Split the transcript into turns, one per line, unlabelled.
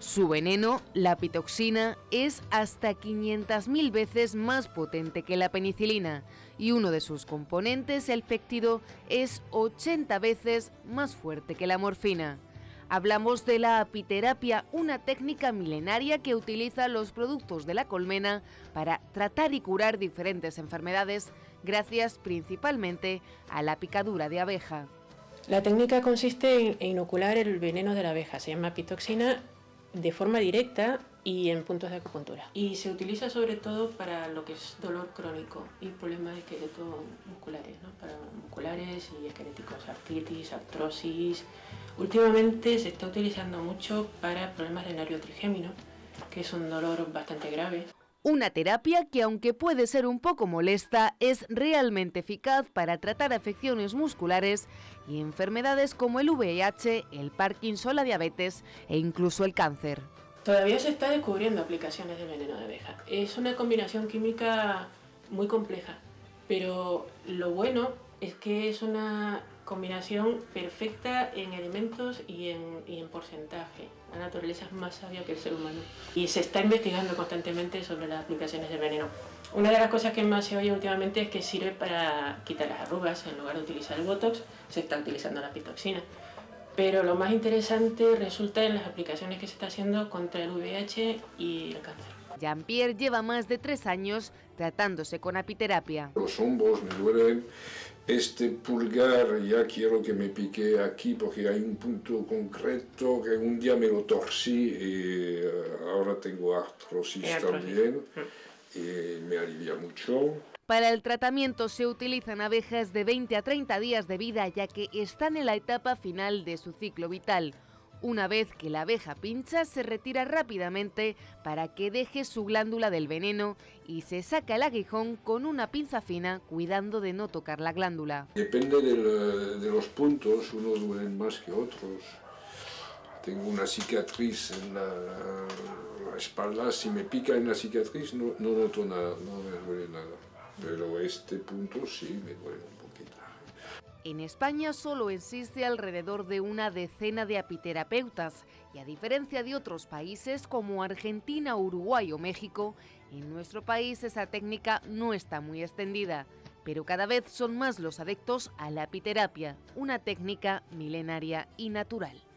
Su veneno, la pitoxina, es hasta 500.000 veces más potente que la penicilina y uno de sus componentes, el péptido, es 80 veces más fuerte que la morfina. Hablamos de la apiterapia, una técnica milenaria que utiliza los productos de la colmena para tratar y curar diferentes enfermedades gracias principalmente a la picadura de abeja.
La técnica consiste en inocular el veneno de la abeja, se llama pitoxina de forma directa y en puntos de acupuntura. Y se utiliza sobre todo para lo que es dolor crónico y problemas de esqueleto musculares, ¿no? para musculares y esqueléticos, artritis, artrosis. Últimamente se está utilizando mucho para problemas de nervio trigémino, que es un dolor bastante grave.
Una terapia que aunque puede ser un poco molesta, es realmente eficaz para tratar afecciones musculares y enfermedades como el VIH, el Parkinson, la diabetes e incluso el cáncer.
Todavía se está descubriendo aplicaciones de veneno de abeja. Es una combinación química muy compleja, pero lo bueno es que es una combinación perfecta en elementos y en, porcentaje. La naturaleza es más sabia que el ser humano. Y se está investigando constantemente sobre las aplicaciones de veneno. Una de las cosas que más se oye últimamente es que sirve para quitar las arrugas. En lugar de utilizar el Botox, se está utilizando la pitoxina. Pero lo más interesante resulta en las aplicaciones que se está haciendo contra el VIH y el cáncer.
Jean-Pierre lleva más de tres años tratándose con apiterapia.
Los hombros me duelen, este pulgar ya quiero que me pique aquí porque hay un punto concreto que un día me lo torcí y eh, ahora tengo artrosis, también y me alivia mucho.
Para el tratamiento se utilizan abejas de 20 a 30 días de vida ya que están en la etapa final de su ciclo vital. Una vez que la abeja pincha, se retira rápidamente para que deje su glándula del veneno y se saca el aguijón con una pinza fina, cuidando de no tocar la glándula.
Depende de los puntos, unos duelen más que otros. Tengo una cicatriz en la, espalda, si me pica en la cicatriz no, no noto nada, no me duele nada. Pero este punto sí me duele un poquito.
En España solo existe alrededor de una decena de apiterapeutas y a diferencia de otros países como Argentina, Uruguay o México, en nuestro país esa técnica no está muy extendida, pero cada vez son más los adeptos a la apiterapia, una técnica milenaria y natural.